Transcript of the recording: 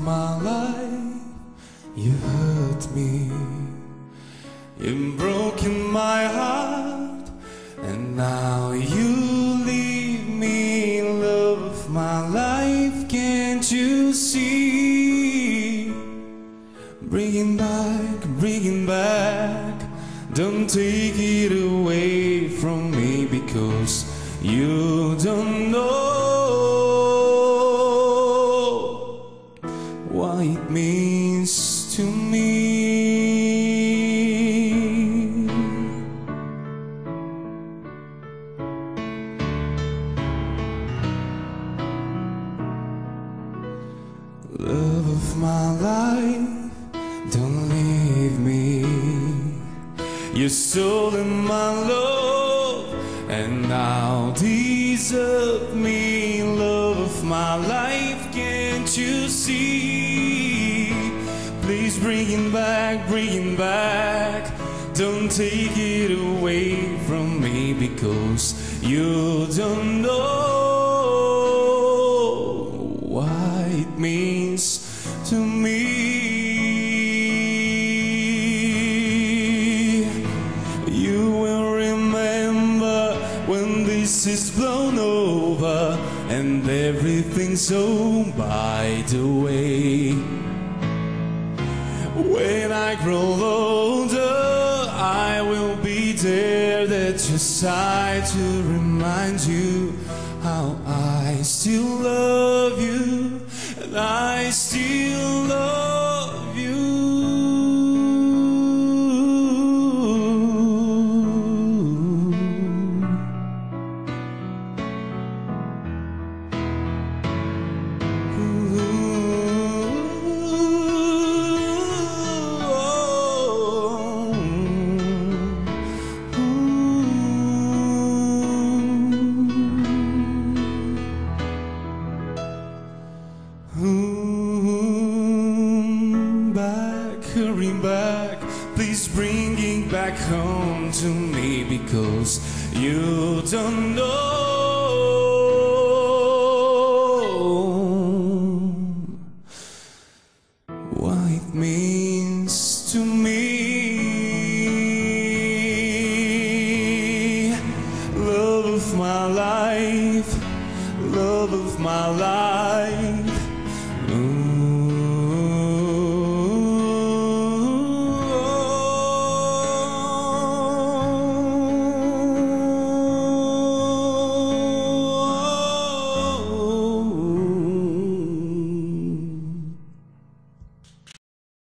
my life, you hurt me. You've broken my heart, and now you leave me, love of my life. Can't you see? Bringing back, bringing back. Don't take it away from me because you don't know what it means to me. Love of my life, don't leave me. You stolen my love and now desert me. Love of my life, can't you see? Back, bring it back. Don't take it away from me because you don't know what it means to me. You will remember when this is blown over and everything's so by the way. I grow older, I will be there at your side to remind you how I still love you. And I still Back, hurry back, please bring it back home to me because you don't know what it means to me. Love of my life, love of my life.